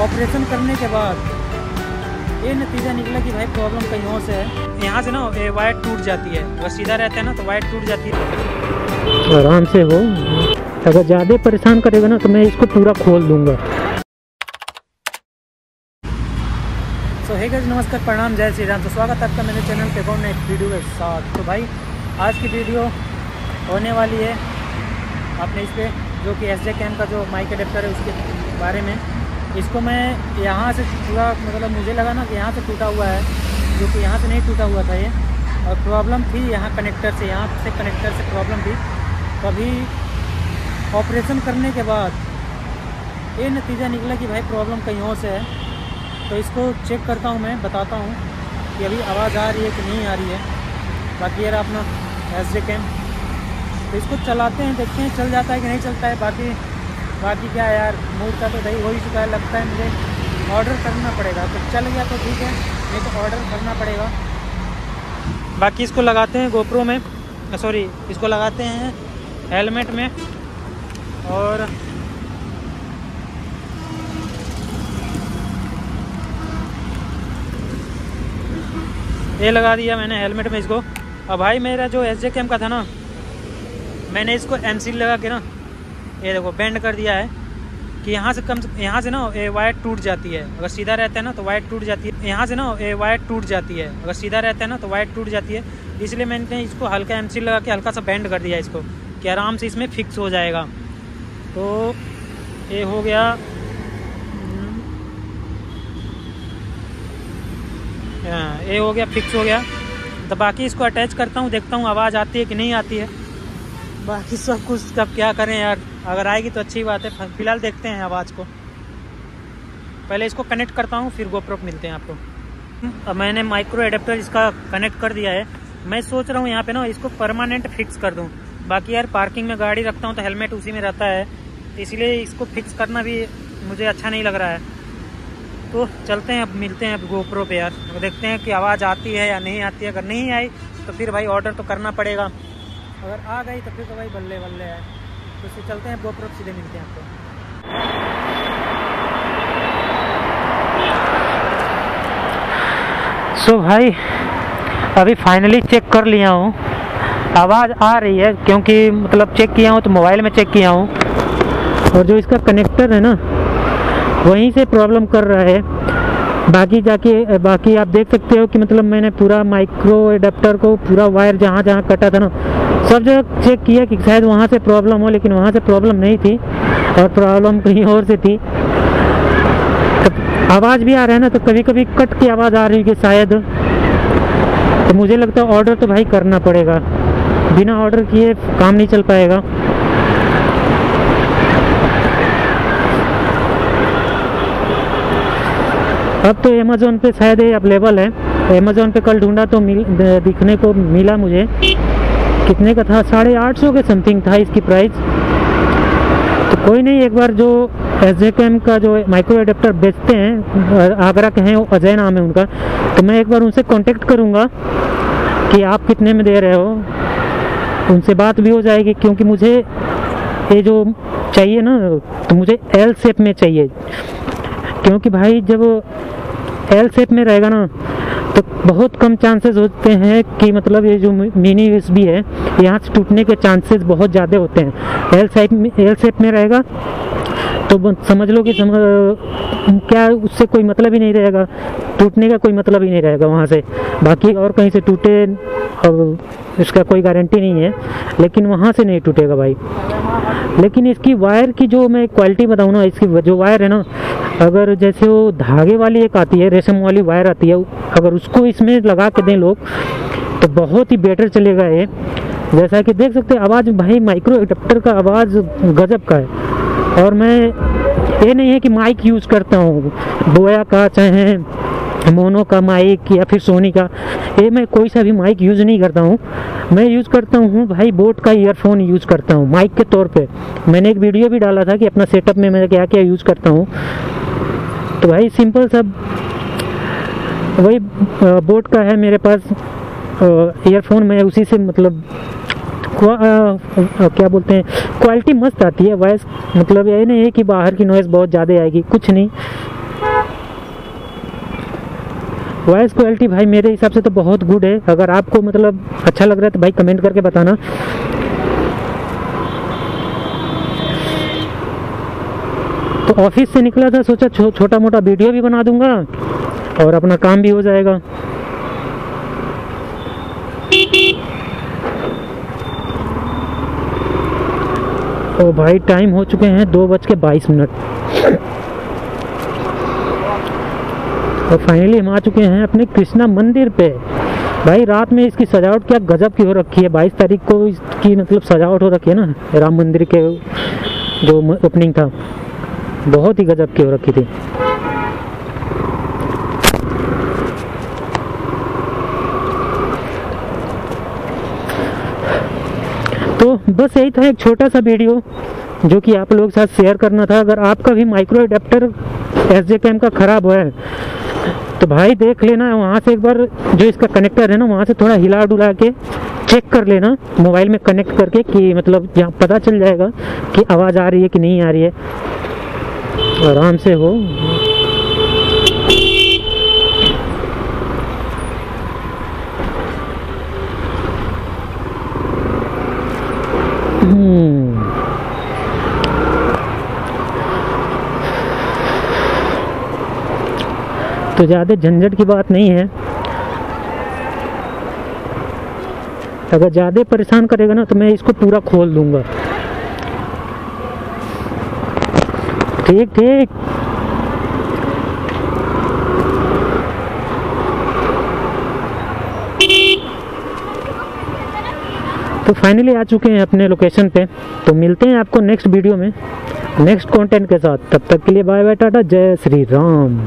Operation करने के बाद ये नतीजा निकला कि भाई प्रॉब्लम कहीं और से है। यहाँ से ना ये वायर टूट जाती है। अगर सीधा रहता है ना तो वायर टूट जाती है। आराम से हो। अगर ज़्यादा परेशान करेगा ना तो मैं इसको पूरा खोल दूँगा। सो हे गाइस नमस्कार प्रणाम जय श्री राम। तो स्वागत है आपका मेरे चैनल पे कौन एक वीडियो के साथ। तो भाई आज की वीडियो होने वाली है। आपने इस पर जो कि एस जे कैम का जो माइक अडेप्टर है उसके बारे में इसको मैं यहाँ से पूरा मतलब मुझे लगा ना कि यहाँ से टूटा हुआ है, जो कि यहाँ से नहीं टूटा हुआ था ये। और प्रॉब्लम थी यहाँ कनेक्टर से, यहाँ से कनेक्टर से प्रॉब्लम थी। कभी ऑपरेशन करने के बाद ये नतीजा निकला कि भाई प्रॉब्लम कहीं और से है। तो इसको चेक करता हूँ मैं, बताता हूँ कि अभी आवाज़ आ रही है कि नहीं आ रही है। बाकी यार अपना एस जे कैम तो इसको चलाते हैं, देखते हैं, चल जाता है कि नहीं चलता है। बाकी बाकी क्या यार, मूड का तो दही हो ही चुका है, लगता है मुझे। ऑर्डर करना पड़ेगा तो चल गया तो ठीक है, नहीं तो ऑर्डर करना पड़ेगा। बाकी इसको लगाते हैं गोप्रो में सॉरी इसको लगाते हैं हेलमेट में, और ये लगा दिया मैंने हेलमेट में इसको। अब भाई मेरा जो एस जे कैम का था ना, मैंने इसको एमसी लगा के ना ये देखो बेंड कर दिया है कि यहाँ से कम यहाँ से ना ये वायर टूट जाती है। अगर सीधा रहता है ना तो वायर टूट जाती है। यहाँ से ना ये वायर टूट जाती है। अगर सीधा रहता है ना तो वायर टूट जाती है। इसलिए मैंने इसको हल्का एमसी लगा के हल्का सा बेंड कर दिया इसको कि आराम से इसमें फिक्स हो जाएगा। तो ये हो गया हाँ, ये हो गया फिक्स हो गया। तो बाकी इसको अटैच करता हूँ देखता हूँ आवाज़ आती है कि नहीं आती है। बाकी सब कुछ कब क्या करें यार? अगर आएगी तो अच्छी बात है। फ़िलहाल देखते हैं आवाज़ को। पहले इसको कनेक्ट करता हूँ, फिर गोप्रो मिलते हैं आपको। अब मैंने माइक्रो एडेप्टर इसका कनेक्ट कर दिया है। मैं सोच रहा हूँ यहाँ पे ना इसको परमानेंट फिक्स कर दूँ। बाकी यार पार्किंग में गाड़ी रखता हूँ तो हेलमेट उसी में रहता है। तो इसलिए इसको फिक्स करना भी मुझे अच्छा नहीं लग रहा है। तो चलते हैं अब, मिलते हैं अब गोप्रो पे यार। देखते हैं कि आवाज़ आती है या नहीं आती है। अगर नहीं आई तो फिर भाई ऑर्डर तो करना पड़ेगा। अगर आ गई तो फिर तो भाई बल्ले बल्ले है। तो फिर चलते हैं गोप्रो सीधे मिलते हैं आपको। सो so, भाई अभी फाइनली चेक कर लिया हूँ। आवाज़ आ रही है क्योंकि मतलब चेक किया हूँ तो मोबाइल में चेक किया हूँ। और जो इसका कनेक्टर है ना वहीं से प्रॉब्लम कर रहा है। बाकी जाके बाकी आप देख सकते हो कि मतलब मैंने पूरा माइक्रो एडेप्टर को, पूरा वायर जहाँ जहाँ कटा था ना, सब जगह चेक किया कि शायद वहाँ से प्रॉब्लम हो, लेकिन वहाँ से प्रॉब्लम नहीं थी और प्रॉब्लम कहीं और से थी। आवाज़ भी आ रहा है ना तो कभी कभी कट की आवाज़ आ रही है शायद तो मुझे लगता है ऑर्डर तो भाई करना पड़ेगा। बिना ऑर्डर किए काम नहीं चल पाएगा। अब तो अमेज़ोन पे शायद ये अवेलेबल है। अमेज़ोन पे कल ढूंढा तो मिल दिखने को मिला मुझे। कितने का था? साढ़े आठ सौ के समथिंग था इसकी प्राइस तो कोई नहीं, एक बार जो एस का जो माइक्रो एडेप्टर बेचते हैं, आगरा के हैं, वो अजय नाम है उनका तो मैं एक बार उनसे कांटेक्ट करूँगा कि आप कितने में दे रहे हो। उनसे बात भी हो जाएगी, क्योंकि मुझे ये जो चाहिए ना तो मुझे एल शेप में चाहिए। क्योंकि भाई जब एल सेप में रहेगा ना तो बहुत कम चांसेस होते हैं कि मतलब ये जो मिनी यूस भी है, यहाँ से टूटने के चांसेस बहुत ज़्यादा होते हैं। एल साइप में एल सेप में रहेगा तो समझ लो कि समझ, क्या उससे कोई मतलब ही नहीं रहेगा? टूटने का कोई मतलब ही नहीं रहेगा वहाँ से। बाकी और कहीं से टूटे और इसका कोई गारंटी नहीं है, लेकिन वहाँ से नहीं टूटेगा भाई। लेकिन इसकी वायर की जो मैं क्वालिटी बताऊँ ना, इसकी जो वायर है ना, अगर जैसे वो धागे वाली एक आती है, रेशम वाली वायर आती है, अगर उसको इसमें लगा के दें लोग तो बहुत ही बेटर चलेगा ये। जैसा कि देख सकते हैं, आवाज़ भाई माइक्रो एडप्टर का आवाज़ गजब का है। और मैं ये नहीं है कि माइक यूज़ करता हूँ। बोया का चाहे मोनो का माइक या फिर सोनी का, ये मैं कोई सा भी माइक यूज़ नहीं करता हूँ। मैं यूज़ करता हूँ, भाई बोट का ईयरफोन यूज़ करता हूँ माइक के तौर पे। मैंने एक वीडियो भी डाला था कि अपना सेटअप में मैं क्या क्या यूज़ करता हूँ। तो भाई सिंपल सब। वही बोट का है मेरे पास ईयरफोन मैं उसी से मतलब क्या बोलते हैं? क्वालिटी मस्त आती है वॉइस मतलब ये नहीं है कि बाहर की नॉइज़ बहुत ज़्यादा आएगी कुछ नहीं। वॉइस क्वालिटी भाई मेरे हिसाब से तो बहुत गुड है। अगर आपको मतलब अच्छा लग रहा है तो भाई कमेंट करके बताना। तो ऑफ़िस से निकला था सोचा छो, छोटा मोटा वीडियो भी बना दूँगा और अपना काम भी हो जाएगा। तो भाई टाइम हो चुके हैं दो बज के बाईस मिनट। और फाइनली हम आ चुके हैं अपने कृष्णा मंदिर पे। भाई, रात में इसकी सजावट क्या गजब की हो रखी है। बाईस तारीख को इसकी मतलब सजावट हो रखी है ना, राम मंदिर के जो ओपनिंग था। बहुत ही गजब की हो रखी थी। तो बस यही था एक छोटा सा वीडियो, जो कि आप लोगों साथ शेयर करना था। अगर आपका भी माइक्रो अडेप्टर एस जे का ख़राब हुआ है तो भाई देख लेना, वहाँ से एक बार जो इसका कनेक्टर है ना, वहाँ से थोड़ा हिला डुला के चेक कर लेना मोबाइल में कनेक्ट करके कि मतलब यहाँ पता चल जाएगा कि आवाज़ आ रही है कि नहीं आ रही है। आराम से हो। तो ज़्यादा झंझट की बात नहीं है। अगर ज़्यादा परेशान करेगा ना तो मैं इसको पूरा खोल दूँगा। ठीक ठीक। तो फाइनली आ चुके हैं अपने लोकेशन पे। तो मिलते हैं आपको नेक्स्ट वीडियो में नेक्स्ट कंटेंट के साथ। तब तक के लिए बाय बाय टाटा, जय श्री राम।